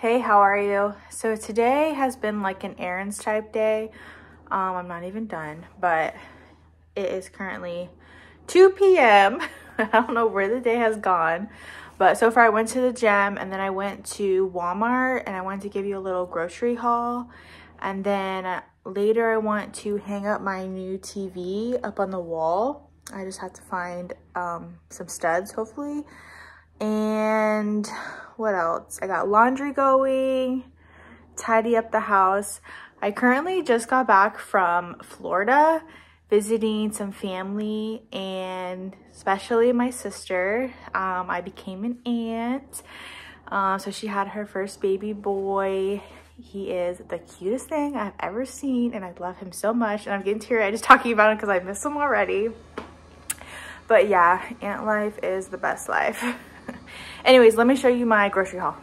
Hey, how are you? So today has been like an errands type day. Um, I'm not even done, but it is currently 2 p.m. I don't know where the day has gone, but so far I went to the gym and then I went to Walmart and I wanted to give you a little grocery haul. And then later I want to hang up my new TV up on the wall. I just have to find um, some studs, hopefully. And what else? I got laundry going, tidy up the house. I currently just got back from Florida visiting some family and especially my sister. Um, I became an aunt. Um, so she had her first baby boy. He is the cutest thing I've ever seen and I love him so much. And I'm getting teary-eyed just talking about him because I miss him already. But yeah, aunt life is the best life. Anyways, let me show you my grocery haul.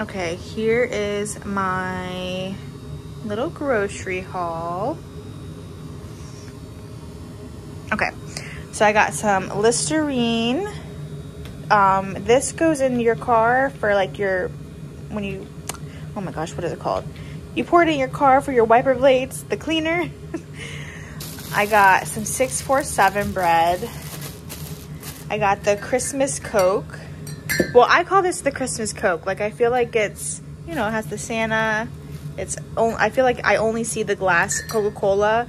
Okay, here is my little grocery haul. Okay, so I got some Listerine. Um, this goes in your car for like your, when you, oh my gosh, what is it called? You pour it in your car for your wiper blades, the cleaner. I got some 647 bread. I got the Christmas Coke. Well, I call this the Christmas Coke. Like, I feel like it's, you know, it has the Santa. It's, only, I feel like I only see the glass Coca-Cola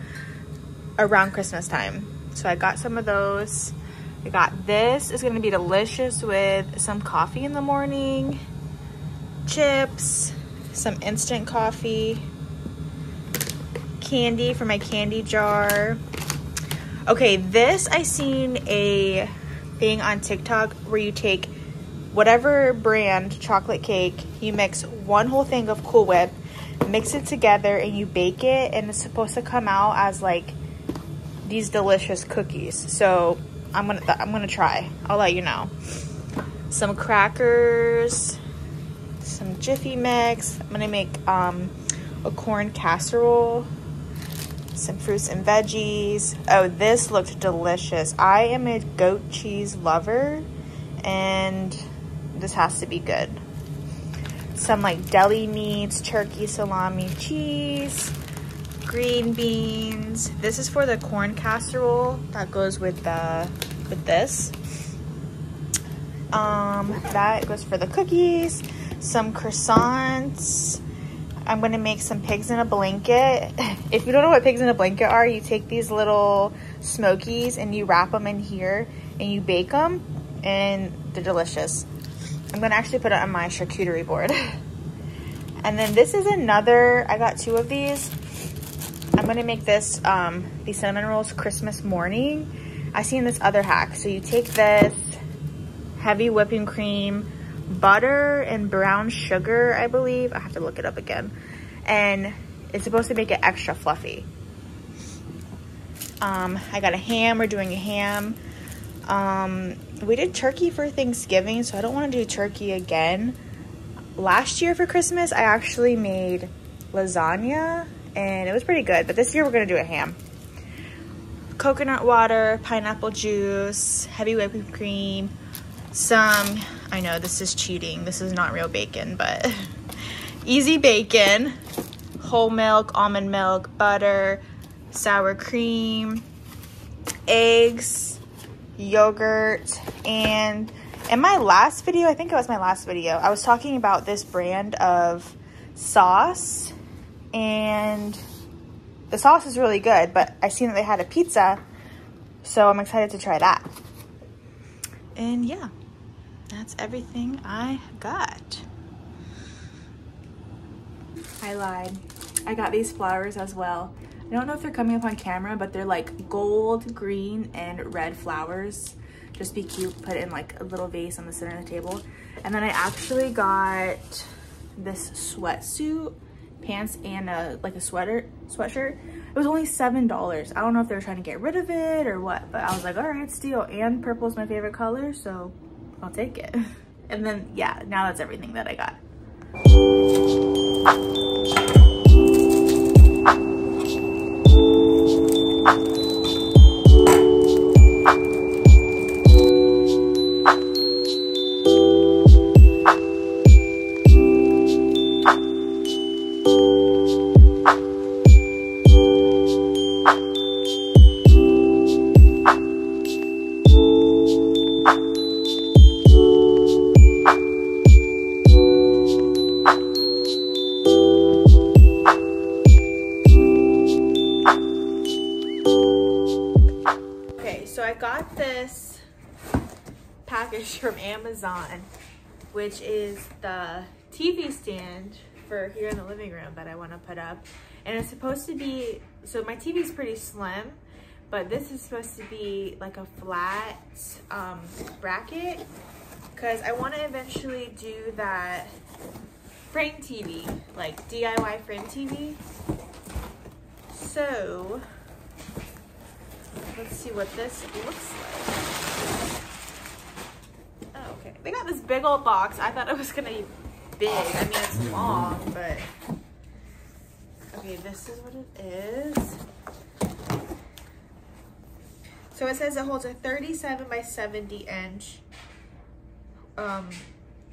around Christmas time. So I got some of those. I got this. It's going to be delicious with some coffee in the morning. Chips. Some instant coffee candy for my candy jar. Okay, this I seen a thing on TikTok where you take whatever brand chocolate cake, you mix one whole thing of Cool Whip, mix it together and you bake it and it's supposed to come out as like these delicious cookies. So I'm gonna I'm gonna try. I'll let you know. Some crackers, some Jiffy mix. I'm gonna make um, a corn casserole some fruits and veggies. Oh, this looked delicious. I am a goat cheese lover and this has to be good. Some like deli meats, turkey, salami, cheese, green beans. This is for the corn casserole that goes with the with this. Um, that goes for the cookies, some croissants, I'm gonna make some pigs in a blanket. If you don't know what pigs in a blanket are, you take these little smokies and you wrap them in here and you bake them and they're delicious. I'm gonna actually put it on my charcuterie board. And then this is another, I got two of these. I'm gonna make this, um, these cinnamon rolls Christmas morning. I seen this other hack. So you take this heavy whipping cream, butter and brown sugar, I believe. I have to look it up again. And it's supposed to make it extra fluffy. Um, I got a ham. We're doing a ham. Um, we did turkey for Thanksgiving, so I don't want to do turkey again. Last year for Christmas, I actually made lasagna, and it was pretty good. But this year, we're going to do a ham. Coconut water, pineapple juice, heavy whipping cream, some, I know this is cheating. This is not real bacon, but easy bacon, whole milk, almond milk, butter, sour cream, eggs, yogurt, and in my last video, I think it was my last video, I was talking about this brand of sauce and the sauce is really good, but I seen that they had a pizza, so I'm excited to try that. And yeah that's everything I got. I lied. I got these flowers as well. I don't know if they're coming up on camera, but they're like gold, green, and red flowers. Just be cute, put in like a little vase on the center of the table. And then I actually got this sweatsuit, pants, and a, like a sweater, sweatshirt. It was only $7. I don't know if they were trying to get rid of it or what, but I was like, all right, steal. And purple is my favorite color, so I'll take it. And then, yeah, now that's everything that I got. From Amazon, which is the TV stand for here in the living room that I want to put up. And it's supposed to be, so my TV is pretty slim, but this is supposed to be like a flat um, bracket because I want to eventually do that frame TV, like DIY frame TV. So, let's see what this looks like. Oh, okay. They got this big old box. I thought it was to be big. I mean, it's long, but... Okay, this is what it is. So it says it holds a 37 by 70 inch. Um,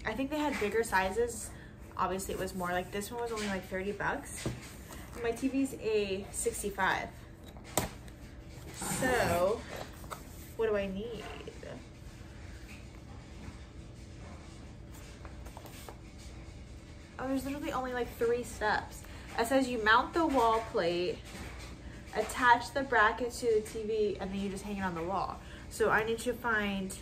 I think they had bigger sizes. Obviously it was more like this one was only like 30 bucks. My TV's a 65. So what do I need? There's literally only like three steps. It says you mount the wall plate, attach the bracket to the TV, and then you just hang it on the wall. So I need to find,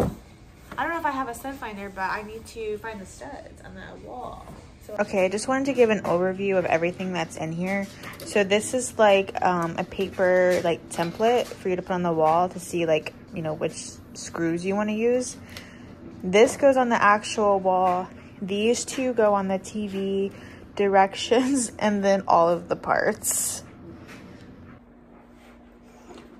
I don't know if I have a stud finder, but I need to find the studs on that wall. So okay, I just wanted to give an overview of everything that's in here. So this is like um, a paper like template for you to put on the wall to see like, you know, which screws you want to use. This goes on the actual wall. These two go on the TV directions and then all of the parts.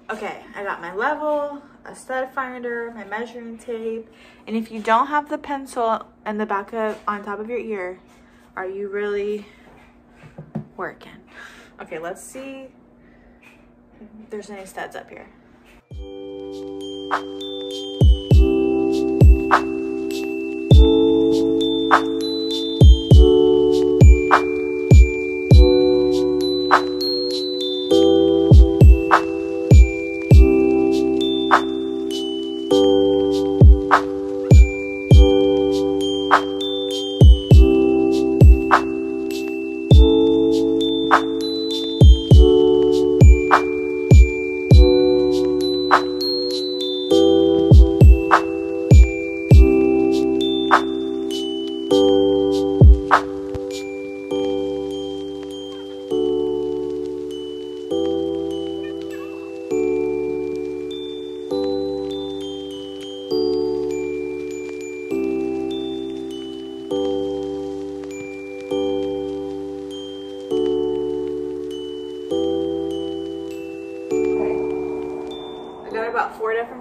Okay, I got my level, a stud finder, my measuring tape, and if you don't have the pencil and the back of on top of your ear, are you really working? Okay, let's see if there's any studs up here.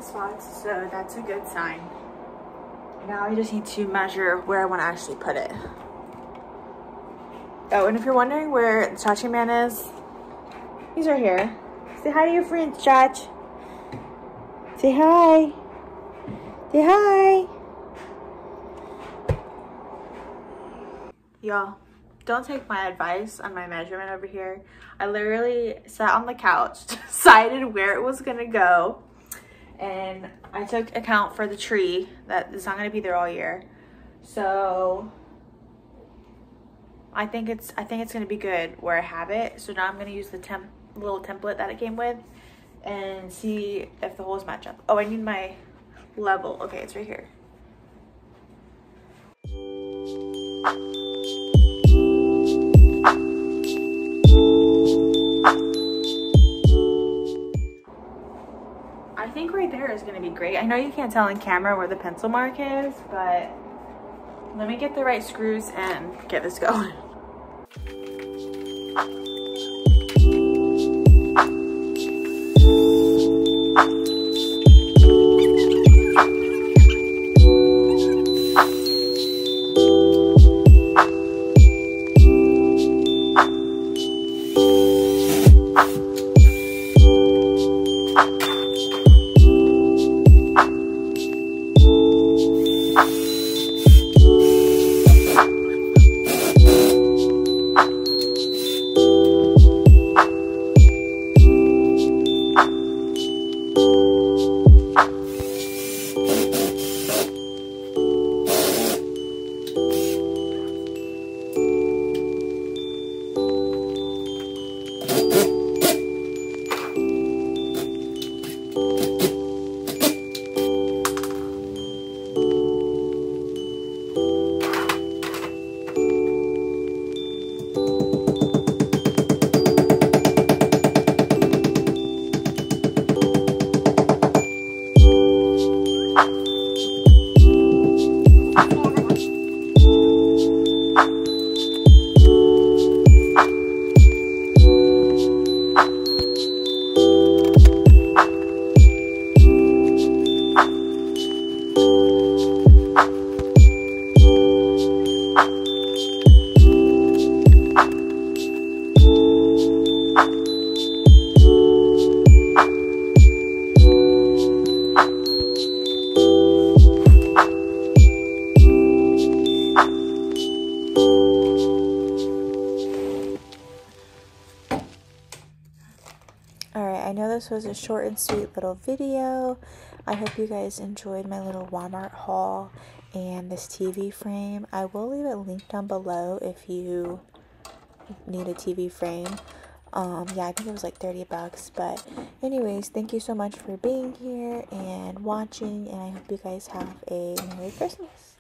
Spots, so that's a good sign. Now I just need to measure where I want to actually put it. Oh, and if you're wondering where the Chachi Man is, he's right here. Say hi to your friends, Chach. Say hi. Say hi. Y'all, don't take my advice on my measurement over here. I literally sat on the couch, decided where it was gonna go, and I took account for the tree that is not to be there all year. So I think it's I think it's to be good where I have it. So now I'm to use the temp little template that it came with and see if the holes match up. Oh, I need my level. Okay, it's right here. Is gonna be great. I know you can't tell in camera where the pencil mark is, but let me get the right screws and get this going. This was a short and sweet little video. I hope you guys enjoyed my little Walmart haul and this TV frame. I will leave a link down below if you need a TV frame. Um, yeah, I think it was like 30 bucks. But anyways, thank you so much for being here and watching. And I hope you guys have a Merry Christmas.